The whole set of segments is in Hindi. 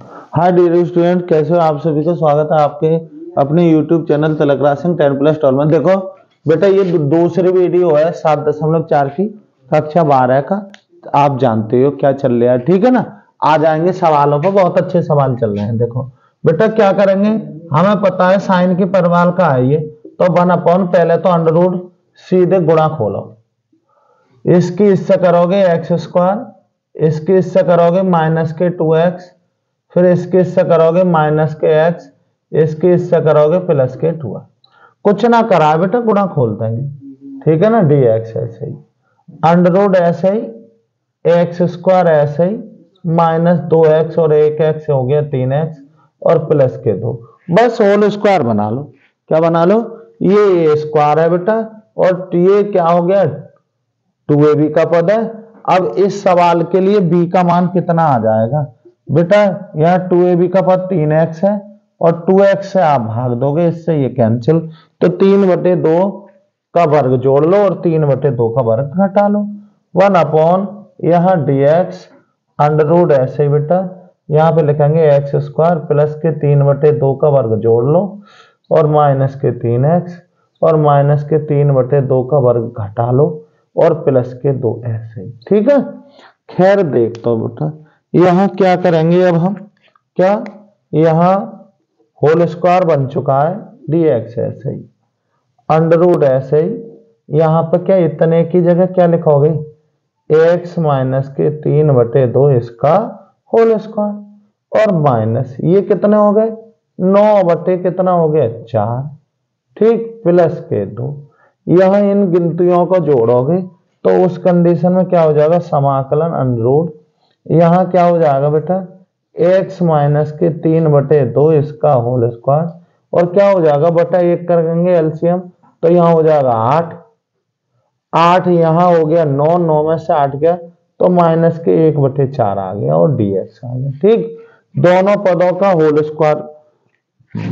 हाय डियर स्टूडेंट, कैसे हो आप सभी का स्वागत है आपके अपने यूट्यूब चैनल तलक्रासिंग टेन प्लस ट्वेल्व में। देखो, बेटा ये दूसरी वीडियो है, सात दशमलव चार की, कक्षा बारह का। आप जानते हो क्या चल रहा है, ठीक है ना? आ जाएँगे सवालों पर, बहुत अच्छे सवाल चल रहे हैं, देखो। बेटा क्या करेंगे? हमें पता है साइन की परिवार का है ये तो वन अपॉन पहले तो अंडर रूट सीधे गुणा खोलो। इसकी इससे करोगे एक्स स्क्वायर इसकी इससे करोगे माइनस के टू एक्स फिर इसके इससे करोगे माइनस के एक्स इसके इससे करोगे प्लस के टू कुछ ना करा बेटा, गुणा खोल देंगे। ठीक है ना? डी एक्स ऐसे ही। अंडर रूट ऐसे ही एक्स स्क्वायर ऐसे ही माइनस दो एक्स और एक एक्स हो गया तीन एक्स और प्लस के दो बस होल स्क्वायर बना लो। क्या बना लो? ये ए स्क्वायर है बेटा। और ये क्या हो गया? टू ए बी का पद है। अब इस सवाल के लिए बी का मान कितना आ जाएगा? बेटा, यहाँ टू ए बी का पद तीन एक्स है और टू एक्स से आप भाग दोगे, इससे ये कैंसिल तो तीन बटे दो का वर्ग जोड़ लो और तीन बटे दो का वर्ग घटा लो। वन अपॉन यहाँ डी एक्स अंडर रूट ऐसे बेटा। यहाँ पे लिखेंगे एक्स स्क्वायर प्लस के तीन बटे दो का वर्ग जोड़ लो और माइनस के तीन एक्स और माइनस के तीन बटे दो का वर्ग घटा लो और प्लस के दो ऐसे ठीक है? खैर देख तो बेटा। यहाँ क्या करेंगे अब हम? क्या? यहाँ होल स्क्वायर बन चुका है डी एक्स ऐसे ही अंडर रूट ऐसे ही। यहाँ पे क्या इतने की जगह क्या लिखोगे? एक्स माइनस के तीन बटे दो इसका होल स्क्वायर और माइनस ये कितने हो गए? नौ बटे कितना हो गया? चार। ठीक प्लस के दो। यह इन गिनतियों को जोड़ोगे तो उस कंडीशन में क्या हो जाएगा? समाकलन अनुरूट यहाँ क्या हो जाएगा बेटा? X माइनस के तीन बटे दो इसका होल स्क्वायर और क्या हो जाएगा? बटा एक करेंगे एलसीएम तो यहाँ हो जाएगा आठ। आठ यहाँ हो गया नौ नौ में से आठ गया तो माइनस के एक बटे चार आ गया और डी एक्स आ गया। ठीक? दोनों पदों का होल स्क्वायर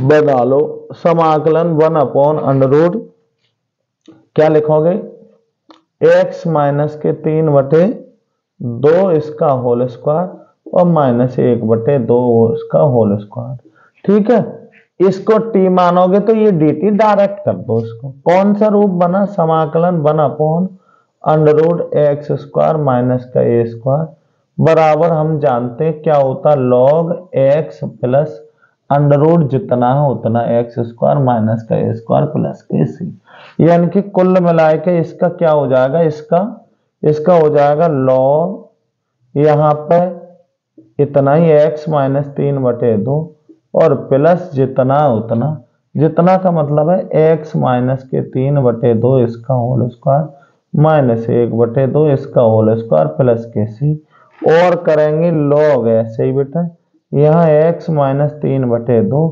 बना लो। समाकलन वन अपॉन अंडर क्या लिखोगे? एक्स माइनस के तीन बटे दो इसका होल स्क्वायर और माइनस एक बटे दो इसका होल स्क्वायर ठीक है? इसको टी मानोगे तो ये डी टी डायरेक्ट कर दो इसको। कौन सा रूप बना? समाकलन one upon under root x square minus का ए स्क्वायर बराबर हम जानते हैं क्या होता? Log x plus under root जितना है उतना एक्स स्क्वायर माइनस का ए स्क्वायर प्लस के सी यानी कि कुल मिलाए के इसका क्या हो जाएगा? इसका इसका हो जाएगा लॉग यहाँ पे इतना ही एक्स माइनस तीन बटे दो और प्लस जितना उतना, जितना का मतलब है एक्स माइनस के तीन बटे दो इसका होल स्क्वायर माइनस एक बटे दो इसका होल स्क्वायर प्लस के सी। और करेंगे लॉग ऐसे ही बेटा, यहाँ एक्स माइनस तीन बटे दो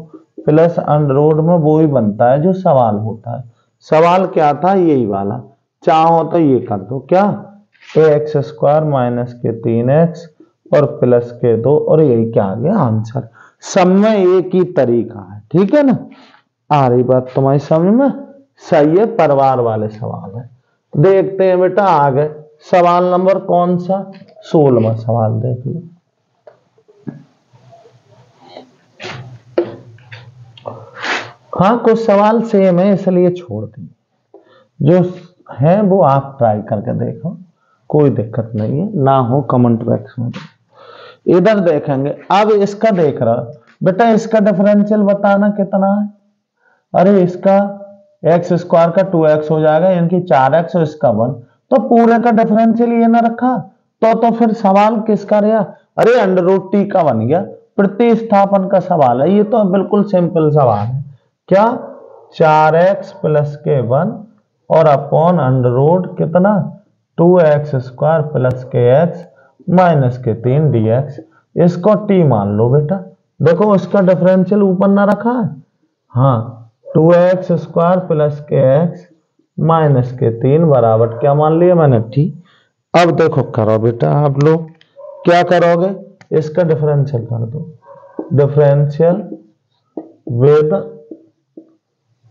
प्लस अंडर में वो ही बनता है जो सवाल होता है। सवाल क्या था? यही वाला, चाहो तो ये कर दो। क्या? एक्स स्क्वायर माइनस के तीन एक्स और प्लस के दो, और यही क्या आ गया आंसर सब में एक ही तरीका है, ठीक है ना? आ रही बात तुम्हारी समझ में? सही है, परिवार वाले सवाल है। देखते हैं बेटा आ गए सवाल नंबर कौन सा? सोलवा सवाल देख लो। हाँ कुछ सवाल सेम है, इसलिए छोड़ दिए जो है, वो आप ट्राई करके देखो। कोई दिक्कत नहीं है, ना हो कमेंट बॉक्स में। इधर देखेंगे, अब इसका देख रहा, बेटा इसका डिफरेंशियल बताना कितना है? अरे इसका एक्स स्क्वायर का टू एक्स हो जाएगा, यानी कि चार एक्स और इसका वन तो पूरे का डिफरेंशियल ये ना रखा तो तो फिर सवाल किसका रहा? अरे अंडर रूट टी का बन गया, प्रतिस्थापन का सवाल है, ये तो बिल्कुल सिंपल सवाल है। क्या? चार एक्स प्लस के वन और अपॉन अंडर रूट कितना? टू एक्स स्क्वायर प्लस के एक्स माइनस के तीन डी एक्स, इसको टी मान लो बेटा। देखो इसका डिफरेंशियल ऊपर ना रखा है। हाँ टू एक्स स्क्वायर प्लस के एक्स माइनस के तीन बराबर क्या मान लिया मैंने? टी अब देखो, करो बेटा आप लोग, क्या करोगे? इसका डिफरेंशियल कर दो। Differential with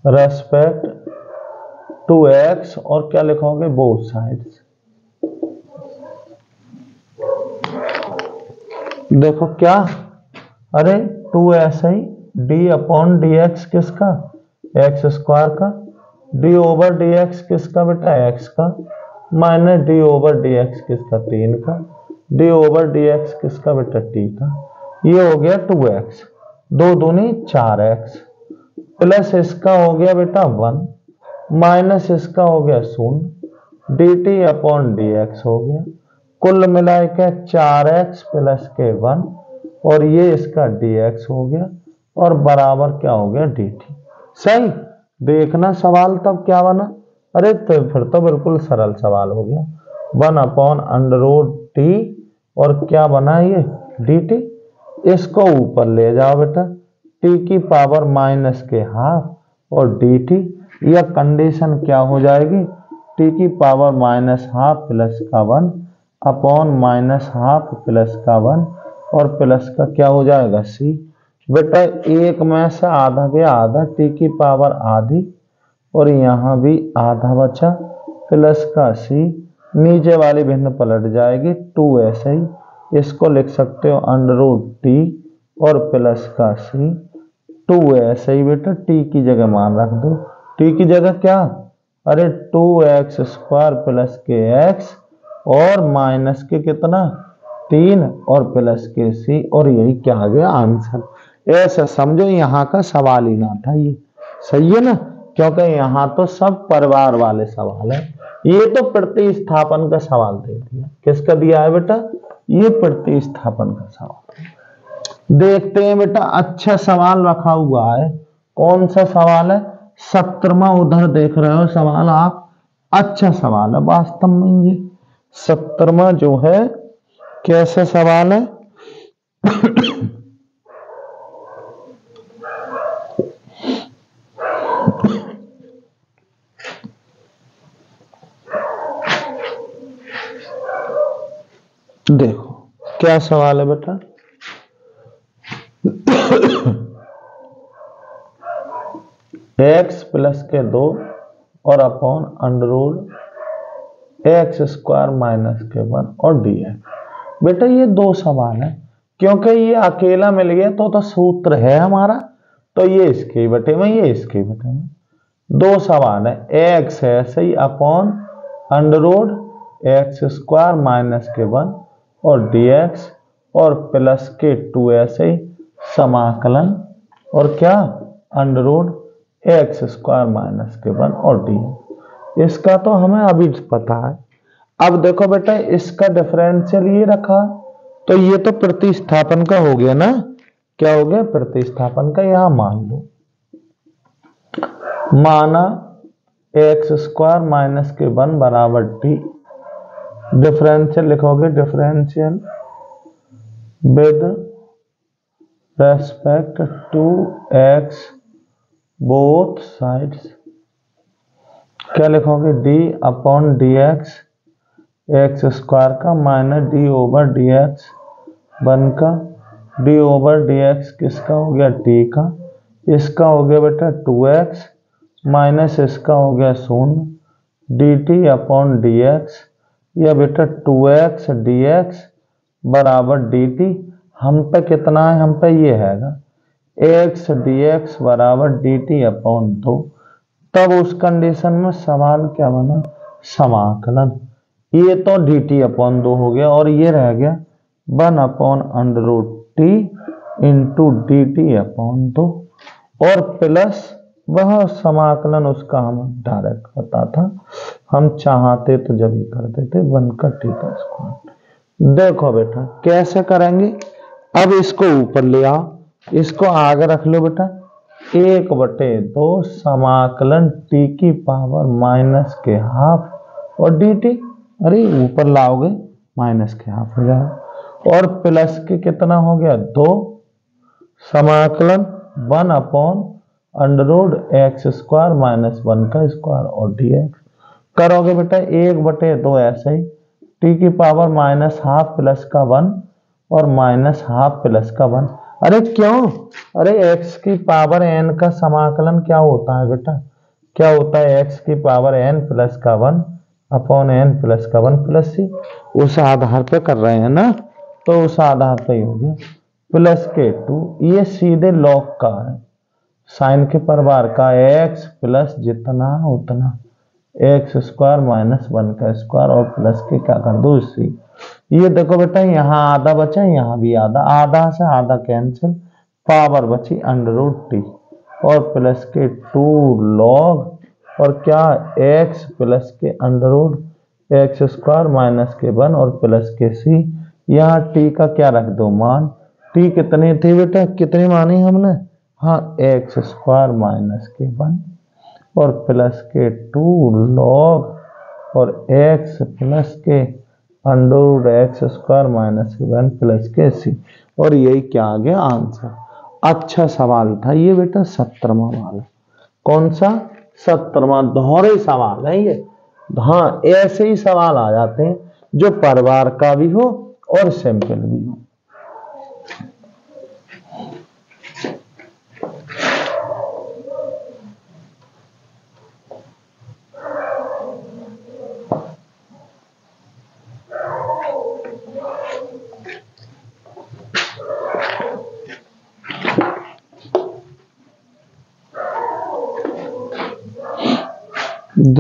respect to x और क्या लिखोगे? बोथ साइड्स देखो क्या? अरे, टू ऐसा ही डी अपॉन डी एक्स किसका? एक्स स्क्वायर का। डी ओवर डी एक्स किसका बेटा? एक्स का। Minus d over d x किसका? तीन का। डी ओवर डी एक्स किसका बेटा? टी का। ये हो गया टू एक्स दो दूनी चार एक्स प्लस इसका हो गया बेटा वन माइनस इसका हो गया शून्य। D t upon d x हो गया। कुल मिला के चार एक्स प्लस के वन, और ये इसका डी एक्स हो गया, और बराबर क्या हो गया डी टी सही, देखना सवाल तब क्या बना? अरे तो फिर तो बिल्कुल सरल सवाल हो गया। वन अपॉन अंडर टी और क्या बना ये? डी टी इसको ऊपर ले जाओ बेटा। टी की पावर माइनस के हाफ़ और डी टी यह कंडीशन क्या हो जाएगी? टी की पावर माइनस हाफ़ प्लस का one upon minus half plus का वन और प्लस का क्या हो जाएगा? सी। बेटा, एक में से आधा गया आधा टी की पावर आधी और यहाँ भी आधा बचा, प्लस का सी। नीचे वाली भिन्न पलट जाएगी, टू ऐसे ही। इसको लिख सकते हो अंडर रूट टी और प्लस का सी। टू ऐसे ही बेटा टी की जगह मान रख दो। टी की जगह क्या? अरे, टू एक्स स्क्वायर प्लस के एक्स और माइनस के कितना? तीन और प्लस के सी, और यही क्या आ गया आंसर। ऐसा समझो, यहाँ का सवाल ही ना था ये। सही है ना? क्योंकि यहाँ तो सब परिवार वाले सवाल है। ये तो प्रतिस्थापन का सवाल दे दिया। किसका दिया है बेटा? ये प्रतिस्थापन का सवाल। देखते हैं बेटा अच्छा सवाल रखा हुआ है। कौन सा सवाल है? सत्तरवा उधर देख रहे हो सवाल आप। अच्छा सवाल है, वास्तव में ये। सत्तरवा जो है, कैसे सवाल है? देखो, क्या सवाल है बेटा? एक्स प्लस के दो और upon under x square minus के वन और डी एक्स बेटा, ये दो सवाल है। क्योंकि ये अकेला मिल गया तो तो सूत्र है हमारा। तो ये इसके बटे में, ये इसके बटे में। दो सवाल है। एक्स है सही upon under root x square minus के वन और dx और प्लस के टू ऐसे ही समाकलन। और क्या? Under root x square minus के वन और डी इसका तो हमें अभी पता है। अब देखो बेटा, इसका डिफरेंशियल ये रखा तो ये तो प्रतिस्थापन का हो गया ना। क्या हो गया? प्रतिस्थापन का यहाँ मान लो। माना एक्स स्क्वायर माइनस के वन बराबर टी डिफरेंशियल लिखोगे? Differential with respect to x both sides क्या लिखोगे? D upon d x x square का minus d over d x one का डी ओवर डी एक्स किसका हो गया? टी का। इसका हो गया बेटा टू एक्स माइनस इसका हो गया शून्य d t upon d x या बेटा टू एक्स डी एक्स बराबर डी टी हम पे कितना है? हम पे ये हैगा एक्स डी एक्स बराबर डी टी अपॉन दो। तब उस कंडीशन में सवाल क्या बना? समाकलन। ये तो डी टी अपॉन दो हो गया और ये रह गया one upon under t into d t upon दो। और प्लस वह समाकलन उसका हम डायरेक्ट पता था। हम चाहते तो जब ही कर देते वन का टीका स्क्वायर देखो बेटा, कैसे करेंगे? अब इसको ऊपर ले आओ। इसको आगे रख लो बेटा। एक बटे दो समाकलन टी की पावर माइनस के हाफ़ और डी टी, अरे ऊपर लाओगे, माइनस के हाफ़ हो जाए और प्लस के कितना हो गया? दो। समाकलन one upon under root x square minus one का स्क्वायर और डी एक्स। करोगे बेटा, एक बटे दो ऐसे ही। टी की पावर माइनस हाफ़ प्लस का वन और माइनस हाफ़ प्लस का वन। अरे क्यों? अरे एक्स की पावर एन का समाकलन क्या होता है बेटा? क्या होता है एक्स की पावर एन प्लस का वन अपॉन एन प्लस का वन प्लस सी उस आधार पे कर रहे हैं ना? तो उस आधार पे ही हो गया। प्लस के टू ये सीधे लॉग का है। साइन के परिवार का एक्स प्लस जितना उतना। एक्स स्क्वायर माइनस वन का स्क्वायर और प्लस के क्या कर दो? सी ये देखो बेटा, यहाँ आधा बचा, यहाँ भी आधा। आधा से आधा कैंसिल पावर बची अंडर रूट। टी और प्लस के टू लॉग और क्या? X plus K under root X square minus K one और प्लस के सी यहाँ टी का क्या रख दो? मान। टी कितनी थी बेटा? कितनी मानी हमने? हाँ X square minus K one और प्लस के टू लॉग और X plus K under X square minus one plus के सी। और यही क्या आ गया आंसर? अच्छा सवाल था ये बेटा, सत्रहवा वाला। कौन सा? सत्रवा दोहरे सवाल है ये। हाँ ऐसे ही सवाल आ जाते हैं, जो परिवार का भी हो और सिंपल भी हो।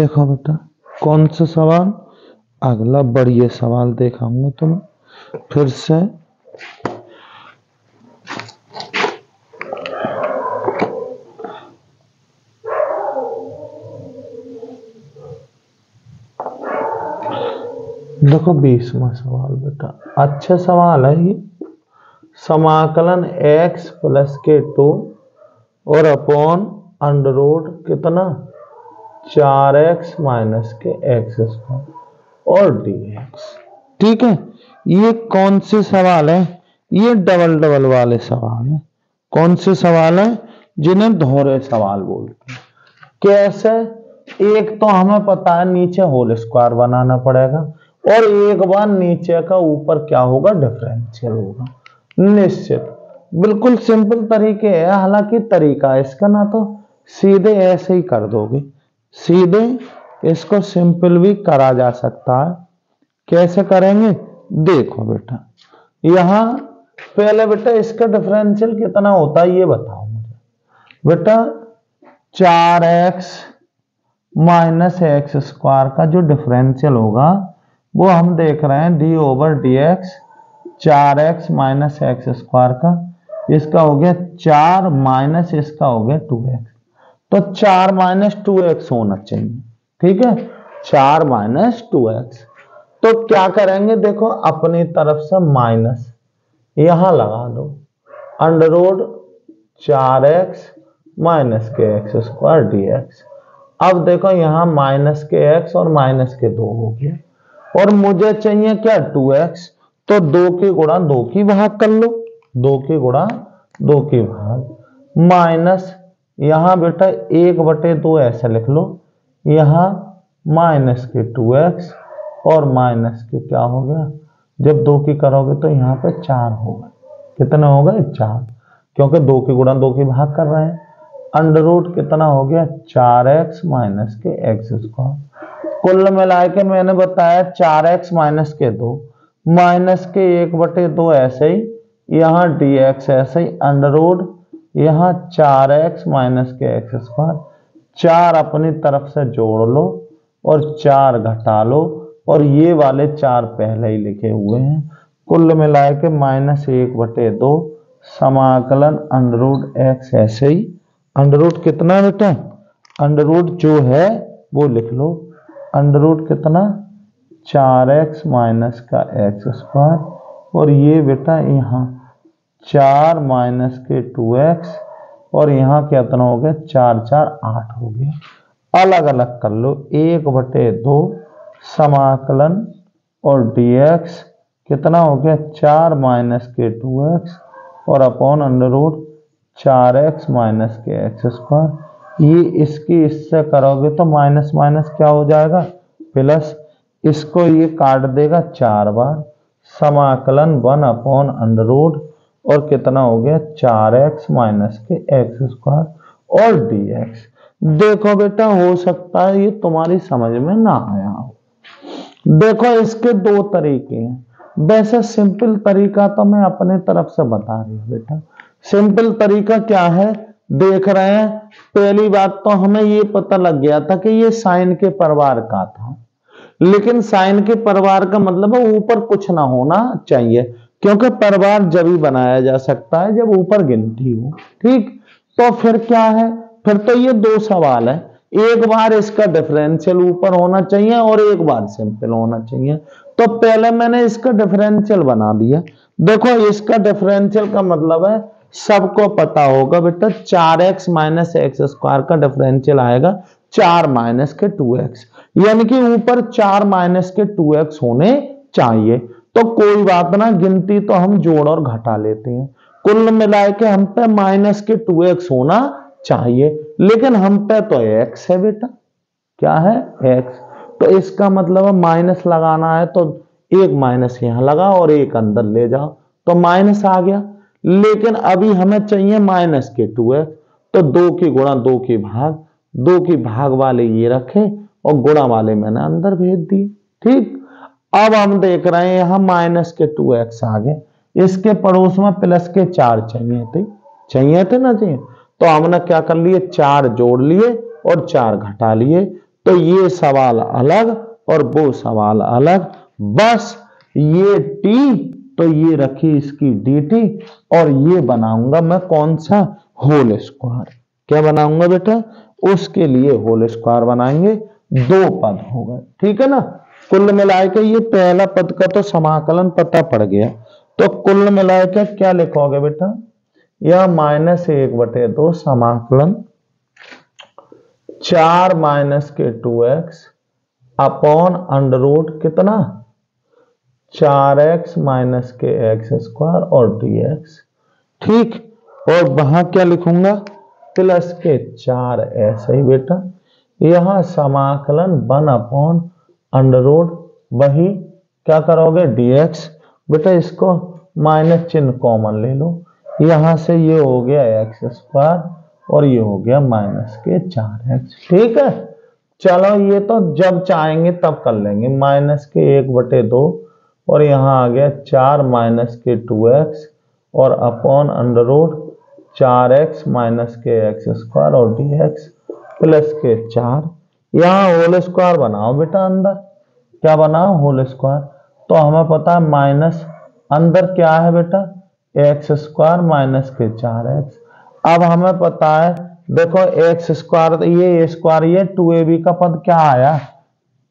देखो बेटा, कौन सा सवाल? अगला बढ़िया सवाल देखाऊँगा तुम्हें। फिर से। देखो, बीसवा सवाल बेटा। अच्छा सवाल है ये। समाकलन x प्लस के टू और अपॉन अंडर रूट कितना? चार एक्स माइनस के एक्स स्क्वायर और डी एक्स ठीक है? ये कौन से सवाल है? ये डबल डबल वाले सवाल है। कौन से सवाल है? जिन्हें दोहरे सवाल बोलते हैं। कैसे? एक तो हमें पता है नीचे होल स्क्वायर बनाना पड़ेगा और एक बार नीचे का ऊपर क्या होगा? डिफरेंशियल होगा। निश्चित। बिल्कुल सिंपल तरीके है। हालाँकि तरीका इसका ना तो। सीधे ऐसे ही कर दोगे। सीधे इसको सिंपल भी करा जा सकता है। कैसे करेंगे? देखो बेटा, यहाँ पहले बेटा इसका डिफरेंशियल कितना होता है ये बताओ मुझे। बेटा चार एक्स माइनस एक्स स्क्वायर का जो डिफरेंशियल होगा, वो हम देख रहे हैं डी ओवर डी एक्स चार एक्स माइनस एक्स स्क्वायर का। इसका हो गया चार माइनस इसका हो गया टू एक्स तो चार माइनस टू एक्स होना चाहिए, ठीक है? चार माइनस टू एक्स। तो क्या करेंगे? देखो, अपनी तरफ़ से माइनस यहाँ लगा दो। अंडर रोड चार एक्स माइनस के एक्स स्क्वायर डी एक्स। अब देखो, यहाँ माइनस के एक्स और माइनस के दो हो गया। और मुझे चाहिए क्या? Two x. तो दो के गुणा दो की भाग कर लो। दो की गुणा दो की भाग। माइनस यहाँ बेटा एक बटे दो ऐसे लिख लो। यहाँ माइनस के टू एक्स और माइनस के क्या हो गया? जब दो की करोगे तो यहाँ पे चार होगा। कितने हो गए? चार। क्योंकि दो की गुणा दो की भाग कर रहे हैं। अंडर रूट कितना हो गया? चार एक्स माइनस के एक्स स्क्वायर। कुल मिला के मैंने बताया चार एक्स माइनस के दो। माइनस के एक बटे दो ऐसे ही। यहाँ डी एक्स ऐसे ही। अंडर रूट यहाँ चार एक्स माइनस के एक्स स्क्वायर चार अपनी तरफ़ से जोड़ लो और चार घटा लो। और ये वाले चार पहले ही लिखे हुए हैं। कुल मिला के माइनस एक बटे दो, समाकलन अंडरूट एक्स ऐसे ही। अंडरूट कितना बेटा? अंडरूट जो है वो लिख लो। अंडरूट कितना? चार एक्स माइनस का एक्स स्क्वायर और ये बेटा यहाँ चार माइनस के टू एक्स, और यहाँ कितना हो गया? चार चार, आठ हो गया। अलग अलग कर लो। एक बटे दो समाकलन, और dx कितना हो गया? चार माइनस के टू एक्स, और अपॉन अंडर रूट चार एक्स माइनस के एक्स स्क्वायर। ये इसकी इससे करोगे तो माइनस माइनस क्या हो जाएगा? प्लस इसको ये काट देगा चार बार। समाकलन वन अपॉन अंडर रूट और कितना हो गया? चार एक्स माइनस के एक्स स्क्वायर और डी एक्स देखो बेटा, हो सकता है ये तुम्हारी समझ में ना आया हो। देखो, इसके दो तरीके हैं। वैसे सिंपल तरीका तो मैं अपने तरफ़ से बता रही हूँ बेटा। सिंपल तरीका क्या है? देख रहे हैं, पहली बात तो हमें ये पता लग गया था कि ये साइन के परिवार का था। लेकिन साइन के परिवार का मतलब है ऊपर कुछ ना होना चाहिए। क्योंकि परिवार जब ही बनाया जा सकता है, जब ऊपर गिनती हो। ठीक? तो फिर क्या है? फिर तो ये दो सवाल है। एक बार इसका डिफरेंशियल ऊपर होना चाहिए और एक बार सिंपल होना चाहिए। तो पहले मैंने इसका डिफरेंशियल बना दिया। देखो, इसका डिफरेंशियल का मतलब है, सबको पता होगा बेटा, चार एक्स माइनस एक्स स्क्वायर का डिफरेंशियल आएगा, चार माइनस के टू एक्स यानी कि ऊपर चार माइनस के टू एक्स होने चाहिए। तो कोई बात ना, गिनती तो हम जोड़ और घटा लेते हैं। कुल मिला के हम पे माइनस के टू एक्स होना चाहिए, लेकिन हम पे तो एक्स है बेटा। क्या है? एक्स। तो इसका मतलब है माइनस लगाना है तो एक माइनस यहाँ लगा और एक अंदर ले जाओ। तो माइनस आ गया। लेकिन अभी हमें चाहिए माइनस के टू एक्स। तो दो की गुणा दो की भाग, दो की भाग वाले ये रखे और गुणा वाले मैंने अंदर भेज दिए। ठीक? अब हम देख रहे हैं यहाँ माइनस के टू एक्स आ गए इसके पड़ोस में प्लस के चार चाहिए थे। चाहिए थे ना चाहिए तो हमने क्या कर लिए? चार जोड़ लिए और चार घटा लिए। तो ये सवाल अलग और वो सवाल अलग। बस ये टी तो ये रखी इसकी डी टी और ये बनाऊँगा मैं कौन सा? होल स्क्वायर क्या बनाऊँगा बेटा? उसके लिए होल स्क्वायर बनाएँगे। दो पद हो गए ठीक है ना? कुल मिलाए के ये पहला पद का तो समाकलन पता पड़ गया। तो कुल मिलाए के क्या लिखोगे बेटा? यह माइनस एक बटे दो समाकलन। चार माइनस के two x upon under root कितना? चार एक्स माइनस के एक्स स्क्वायर और डी एक्स। ठीक, और वहाँ क्या लिखूँगा? प्लस के चार ऐसे ही बेटा। यहाँ समाकलन वन अपॉन अंडर रूट वही क्या करोगे? dx. बेटा इसको माइनस चिन्ह कॉमन ले लो। यहाँ से ये हो गया एक्स स्क्वायर और ये हो गया माइनस के चार एक्स ठीक है? चलो ये तो जब चाहेंगे तब कर लेंगे। माइनस के एक बटे दो और यहाँ आ गया चार माइनस के टू एक्स और अपॉन अंडर रूट चार एक्स माइनस के एक्स स्क्वायर और डी एक्स प्लस के चार। यहाँ होल स्क्वायर बनाओ बेटा अंदर। क्या बनाओ? होल स्क्वायर तो हमें पता है माइनस अंदर क्या है बेटा? एक्स स्क्वायर माइनस के चार एक्स अब हमें पता है, देखो एक्स स्क्वायर ये स्क्वायर ये टू ए बी का पद क्या आया?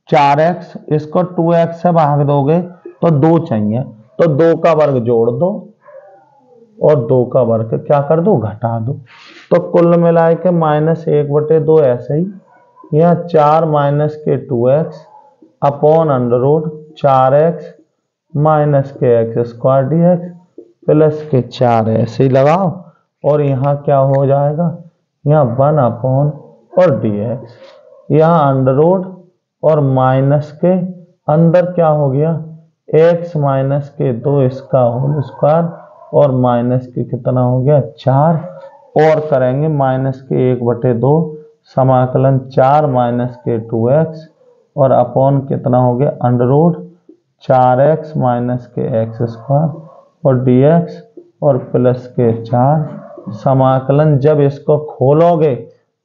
चार एक्स इसको टू एक्स से भाग दोगे तो दो चाहिए। तो दो का वर्ग जोड़ दो और दो का वर्ग क्या कर दो? घटा दो। तो कुल मिला के माइनस एक बटे दो ऐसे ही। यह चार माइनस के two x upon under root चार एक्स माइनस के x square d x plus के चार ऐसे ही लगाओ, और यहाँ क्या हो जाएगा? यहाँ वन अपॉन और डी एक्स। यहाँ अंडर रूट और माइनस के अंदर क्या हो गया? एक्स माइनस के दो इसका होल स्क्वायर, और माइनस के कितना हो गया? चार। और करेंगे माइनस के एक बटे दो समाकलन चार माइनस के टू एक्स और अपॉन कितना हो गया? अंडर रूट चार एक्स माइनस के एक्स स्क्वायर और डी एक्स और प्लस के चार। समाकलन जब इसको खोलोगे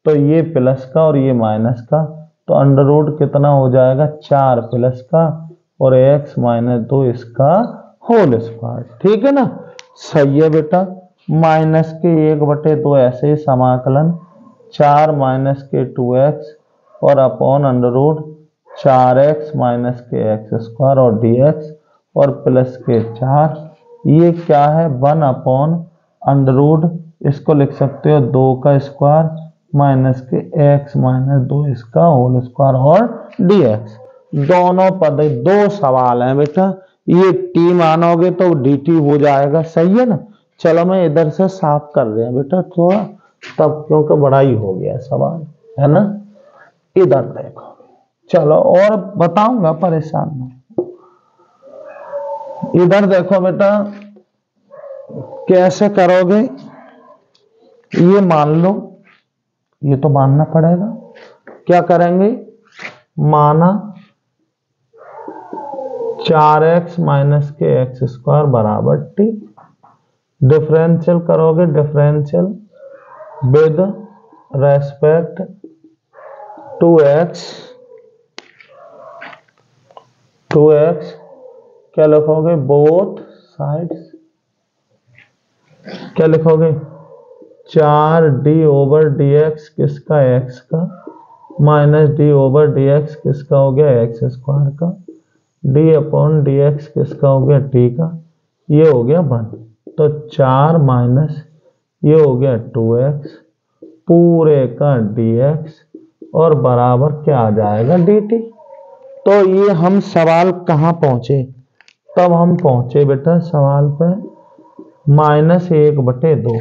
तो ये प्लस का और ये माइनस का तो अंडर रूट कितना हो जाएगा? चार प्लस का और एक्स माइनस दो इसका होल स्क्वायर। ठीक है ना? सही है बेटा। माइनस के एक बटे दो ऐसे समाकलन। चार माइनस के टू एक्स और अपॉन अंडर रूट चार एक्स माइनस के एक्स स्क्वायर और डी एक्स और प्लस के चार। ये क्या है? वन अपॉन अंडर रूट, इसको लिख सकते हो दो का स्क्वायर माइनस के एक्स माइनस दो इसका होल स्क्वायर और डी एक्स। दोनों पद, दो सवाल हैं बेटा। ये टी मानोगे तो डी टी हो जाएगा। सही है ना? चलो मैं इधर से साफ़ कर रहे हैं बेटा थोड़ा। तब क्योंकि बड़ा ही हो गया सवाल, है ना? इधर देखो चलो, और बताऊँगा परेशान नहीं इधर देखो बेटा, कैसे करोगे? ये मान लो, ये तो मानना पड़ेगा। क्या करेंगे? माना चार एक्स माइनस के एक्स स्क्वायर बराबर टी। डिफरेंशियल करोगे, differential. With respect to x two x क्या लिखोगे? बोथ साइड्स क्या लिखोगे? चार डी ओवर डी एक्स किसका? एक्स का। Minus d over d x किसका हो गया? एक्स स्क्वायर का। डी अपॉन डी एक्स किसका हो गया? टी का। ये हो गया वन तो चार माइनस ये हो गया टू एक्स, पूरे का डी एक्स और बराबर क्या आ जाएगा डी टी? तो ये हम सवाल कहाँ पहुँचे? तब हम पहुँचे बेटा सवाल पे, माइनस एक बटे दो।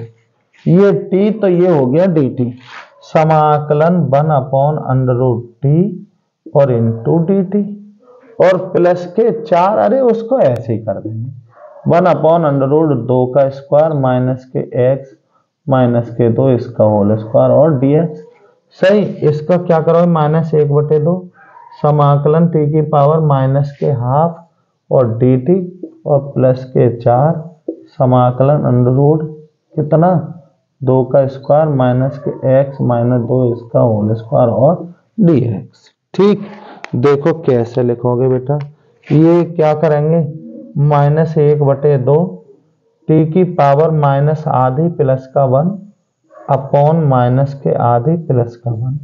ये टी तो ये हो गया डी टी। समाकलन वन अपॉन अंडर टी और इंटू डी टी। और प्लस के चार, अरे उसको ऐसे ही कर देंगे। वन अपॉन अंडर दो का स्क्वायर माइनस के एक्स माइनस के दो इसका होल स्क्वायर और डी एक्स सही, इसका क्या करोगे माइनस एक बटे दो। समाकलन टी की पावर माइनस के हाफ़ और डी टी और प्लस के चार। समाकलन अंडर रूट कितना? दो का स्क्वायर माइनस के एक्स माइनस दो इसका होल स्क्वायर और डी एक्स ठीक, देखो कैसे लिखोगे बेटा। ये क्या करेंगे? माइनस एक बटे दो टी की पावर माइनस आधी प्लस का वन अपॉन माइनस के आधी प्लस का वन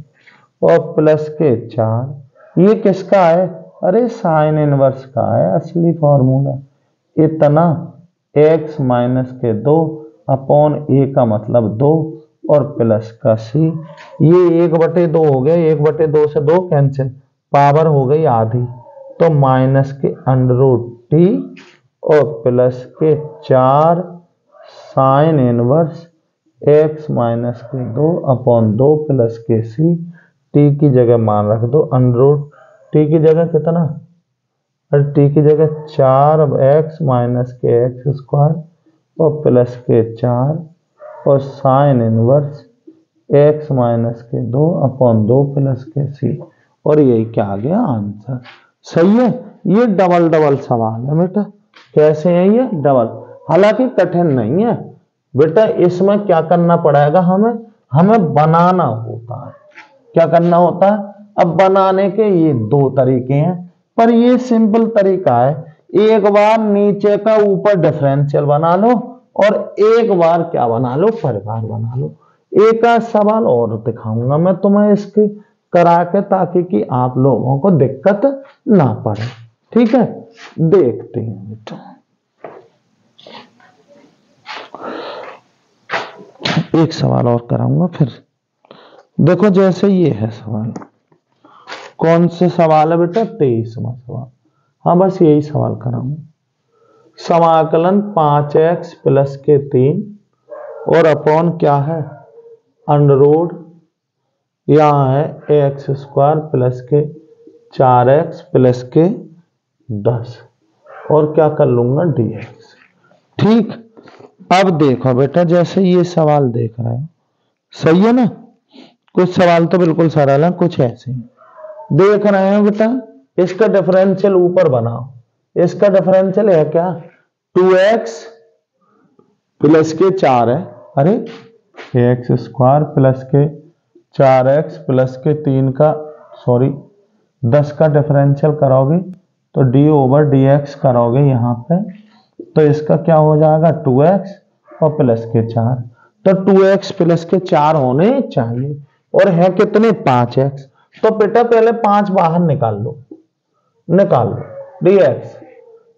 और प्लस के चार। ये किसका है? अरे साइन इनवर्स का है, असली फॉर्मूला इतना एक्स माइनस के दो अपॉन ए का मतलब दो और प्लस का सी ये एक बटे दो हो गया, एक बटे दो से दो कैंसिल पावर हो गई आधी। तो माइनस के अंडर रूट टी और प्लस के चार साइन इनवर्स एक्स माइनस के दो अपॉन दो प्लस के सी टी की जगह मान रख दो अंडर रूट टी की जगह कितना? और टी की जगह चार अब एक्स माइनस के एक्स स्क्वायर और प्लस के चार और साइन इनवर्स एक्स माइनस के दो अपॉन दो प्लस के सी और यही क्या आ गया? आंसर सही है? ये डबल डबल सवाल है बेटा। कैसे है ये? डबल। हालाँकि कठिन नहीं है। बेटा, इसमें क्या करना पड़ेगा हमें? हमें बनाना होता है। क्या करना होता है? अब बनाने के ये दो तरीके हैं, पर ये सिंपल तरीका है। एक बार नीचे का ऊपर डिफरेंशियल बना लो और एक बार क्या बना लो? परिवार बना लो। एक सवाल और दिखाऊँगा मैं तुम्हें इसके, करा के, ताकि कि आप लोगों को दिक्कत ना पड़े। ठीक है? देखते हैं बेटा। एक सवाल और कराऊँगा फिर। देखो जैसे ये है सवाल। कौन से सवाल है बेटा? तेईसवा सवाल। हाँ बस यही सवाल कराऊँगा। समाकलन पाँच एक्स प्लस के तीन और अपॉन क्या है? अंडरोड यहाँ है एक्स स्क्वायर प्लस के चार एक्स प्लस के दस। और क्या कर लूँगा? डी एक्स ठीक। अब देखो बेटा, जैसे ये सवाल देख रहे हो। सही है ना? कुछ सवाल तो बिल्कुल सरल है, कुछ ऐसे देख रहे हैं बेटा, इसका डिफरेंशियल ऊपर बनाओ। इसका डिफरेंशियल है क्या? टू एक्स प्लस के चार है। अरे एक्स स्क्वायर प्लस के चार एक्स प्लस के तीन का सॉरी दस का डिफरेंशियल करोगे तो डी ओवर डी एक्स करोगे यहाँ पे तो इसका क्या हो जाएगा? टू एक्स और प्लस के चार। तो टू एक्स प्लस के चार होने चाहिए। और है कितने? पाँच एक्स तो बेटा पहले पाँच बाहर निकाल लो। निकाल लो। डी एक्स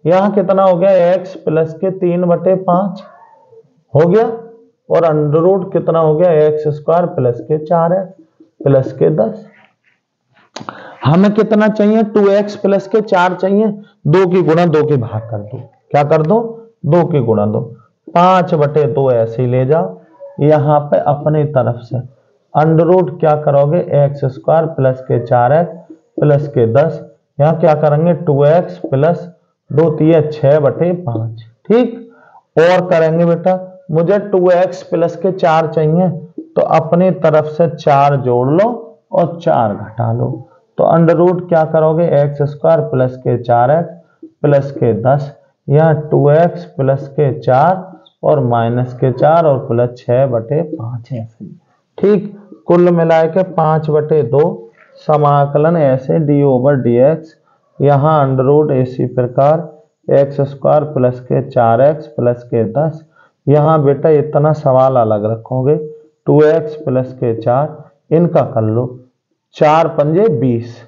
यहाँ कितना हो गया? एक्स प्लस के तीन बटे पाँच। हो गया? और अंडर रूट कितना हो गया? एक्स स्क्वायर प्लस के चार एक्स प्लस के दस। हमें कितना चाहिए? टू एक्स प्लस के चार चाहिए। दो की गुणा दो के भाग कर दो। क्या कर दो? दो की गुणा दो। पाँच बटे दो ऐसे ही ले जाओ। यहाँ पे अपनी तरफ़ से अंडर रूट क्या करोगे? एक्स स्क्वायर प्लस के चार एक्स प्लस के दस। यहाँ क्या करेंगे? टू एक्स प्लस दो तीय छह बटे पाँच। ठीक? और करेंगे बेटा, मुझे टू एक्स प्लस के चार चाहिए तो अपनी तरफ़ से चार जोड़ लो और चार घटा लो। तो अंडर रूट क्या करोगे? एक्स स्क्वायर प्लस के चार एक्स प्लस के दस, यहाँ टू एक्स प्लस के चार और माइनस के चार और प्लस छः बटे पाँच ऐसे ठीक, कुल मिला के पाँच बटे दो, समाकलन ऐसे डी ओवर डी एक्स यहाँ अंडर रूट इसी प्रकार एक्स स्क्वायर प्लस के चार एक्स प्लस के दस, यहाँ बेटा इतना सवाल अलग रखोगे टू एक्स प्लस के चार, इनका कर लो। चार पंजे बीस।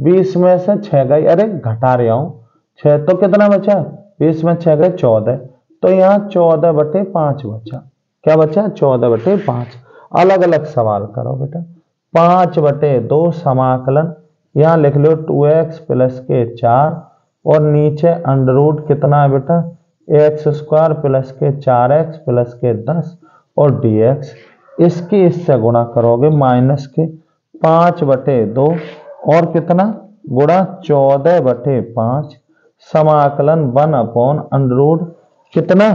बीस में से छः गई। अरे, घटा रहा हूँ। छः तो कितना बचा? बीस में छह गए, चौदह। तो यहाँ चौदह बटे पाँच बचा। क्या बचा? चौदह बटे पाँच। अलग अलग सवाल करो बेटा। पाँच बटे दो समाकलन। यहाँ लिख लो टू एक्स प्लस के चार। और नीचे अंडर रूट कितना है बेटा? एक्स स्क्वायर प्लस के चार एक्स प्लस के दस। और डी एक्स। इसकी इससे गुणा करोगे माइनस के। पाँच बटे दो, और कितना? गुणा चौदह बटे पाँच, समाकलन वन अपॉन अंडर रूट कितना?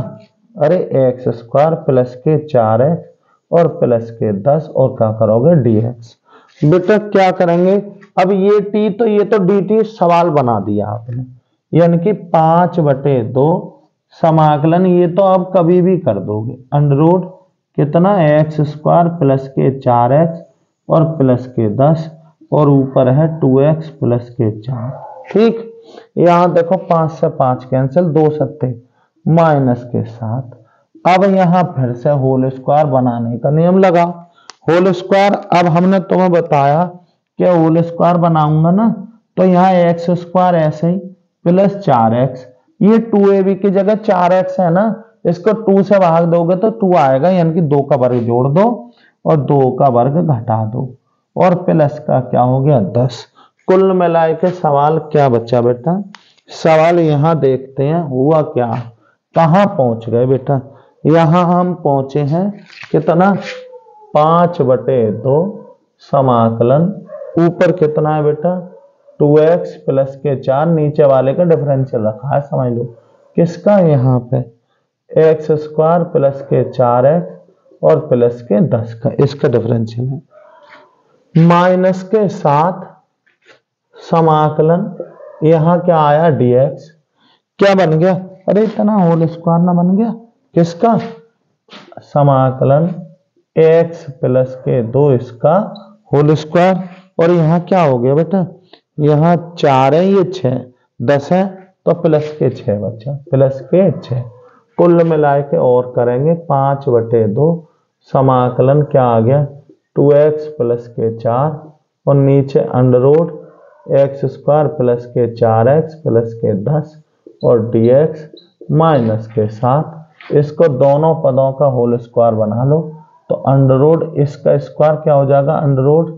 अरे एक्स स्क्वायर प्लस के चार एक्स और प्लस के दस, और क्या करोगे? डी एक्स बेटा, क्या करेंगे? अब ये टी तो ये तो डी टी सवाल बना दिया आपने। यानी कि पाँच बटे दो, समाकलन ये तो आप कभी भी कर दोगे। अंडर कितना? एक्स स्क्वायर प्लस के चार एक्स और प्लस के दस, और ऊपर है टू एक्स प्लस के चार। ठीक? यहाँ देखो पाँच से पाँच कैंसिल दो सत्ते माइनस के साथ अब यहाँ फिर से होल स्क्वायर बनाने का नियम लगा। होल स्क्वायर अब हमने तुम्हें बताया कि होल स्क्वायर बनाऊँगा ना तो यहाँ एक्स स्क्वायर ऐसे ही प्लस चार एक्स ये टू ए बी की जगह चार एक्स है ना, इसको टू से भाग दोगे तो टू आएगा, यानी कि दो का वर्ग जोड़ दो। और दो का वर्ग घटा दो। और प्लस का क्या हो गया? दस। कुल मिलाए के सवाल क्या बच्चा बेटा? सवाल यहाँ देखते हैं, हुआ क्या? कहा पहुँच गए बेटा? यहाँ हम पहुँचे हैं कितना? पाँच बटे दो समाकलन। ऊपर कितना है बेटा? टू एक्स प्लस के चार, नीचे वाले का डिफरेंशियल रखा है, समझ लो। किसका यहाँ पे? एक्स स्क्वायर प्लस के चार एक्स और प्लस के दस का, इसका डिफरेंशियल है माइनस के साथ समाकलन, यहाँ क्या आया dx? क्या बन गया? अरे इतना होल स्क्वायर ना बन गया। किसका? समाकलन x प्लस के दो इसका होल स्क्वायर और यहाँ क्या हो गया बेटा? यहाँ चार है, ये छ दस है तो प्लस के छ बच्चा प्लस के छ कुल मिला के और करेंगे पाँच बटे दो, समाकलन क्या आ गया? टू एक्स प्लस के चार और नीचे under root x square plus के चार एक्स प्लस के दस और डी एक्स माइनस के साथ इसको दोनों पदों का होल स्क्वायर बना लो तो अंडर रोड इसका स्क्वायर क्या हो जाएगा? अंडर रोड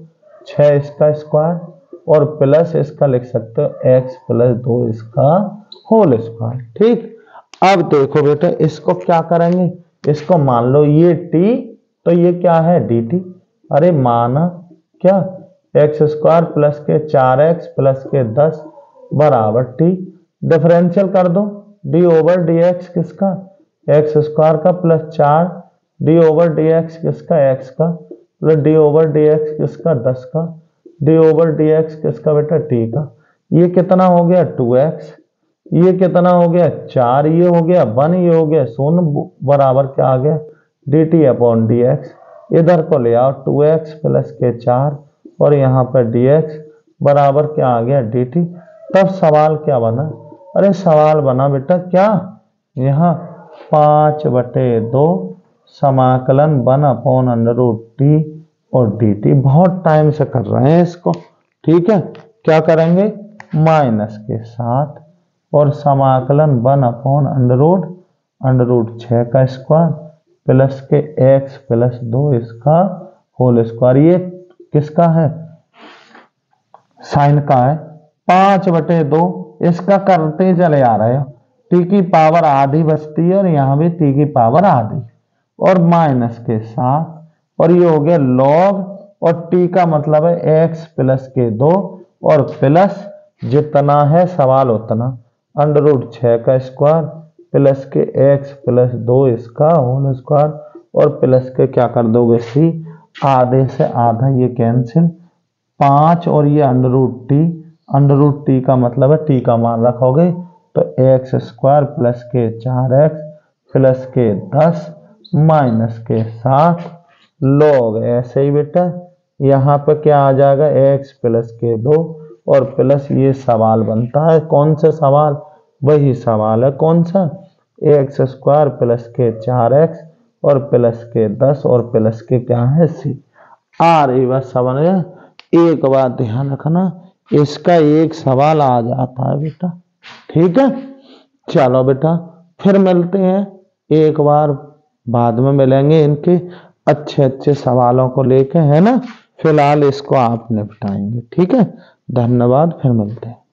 छ इसका स्क्वायर और प्लस इसका लिख सकते हो, एक्स प्लस दो इसका होल स्क्वायर। ठीक? अब देखो बेटा, इसको क्या करेंगे? इसको मान लो ये टी तो ये क्या है? डी टी अरे माना क्या? एक्स स्क्वायर प्लस के चार एक्स प्लस के दस बराबर टी डिफरेंशियल कर दो। डी ओवर डी एक्स किसका? एक्स स्क्वायर का प्लस चार। डी ओवर डी एक्स किसका? एक्स का। Plus d over d x किसका? दस का। डी ओवर डी एक्स किसका बेटा? टी का। ये कितना हो गया? टू एक्स ये कितना हो गया? चार ये हो गया, वन ये हो गया, शून्य बराबर क्या आ गया? D t upon d x इधर को ले आओ टू एक्स प्लस के चार, और यहाँ पर डी एक्स बराबर क्या आ गया? डी टी तब सवाल क्या बना? अरे सवाल बना बेटा, क्या? यहाँ पाँच बटे दो समाकलन one upon under root T और डी टी बहुत टाइम से कर रहे हैं इसको, ठीक है? क्या करेंगे? माइनस के साथ और समाकलन one upon under root under छ का स्क्वायर प्लस के एक्स प्लस दो इसका होल स्क्वायर ये किसका है? साइन का है। पाँच बटे दो, इसका करते चले आ रहे हो। टी की पावर आधी बचती है और यहाँ भी टी की पावर आधी। और माइनस के साथ, और ये हो गया लॉग और टी का मतलब है एक्स प्लस के दो, और प्लस जितना है सवाल उतना। अंडर रूट छ का स्क्वायर प्लस के एक्स प्लस दो इसका होल स्क्वायर और प्लस के क्या कर दोगे? सी आधे से आधा ये कैंसिल पाँच और ये under root T under root T का मतलब है टी का मान रखोगे तो एक्स स्क्वायर प्लस के चार एक्स प्लस के दस माइनस के सात लोग। ऐसे ही बेटा, यहाँ पर क्या आ जाएगा? एक्स प्लस के दो और प्लस ये सवाल बनता है, कौन सा सवाल? वही सवाल है, कौन सा? एक्स स्क्वायर प्लस के चार एक्स और प्लस के दस और प्लस के क्या है? सी आ रही समझ गए एक बात ध्यान रखना, इसका एक सवाल आ जाता है बेटा। ठीक है? चलो बेटा, फिर मिलते हैं। एक बार बाद में मिलेंगे इनके अच्छे अच्छे सवालों को लेके, है ना? फ़िलहाल इसको आप निपटाएँगे, ठीक है? धन्यवाद फिर मिलते हैं।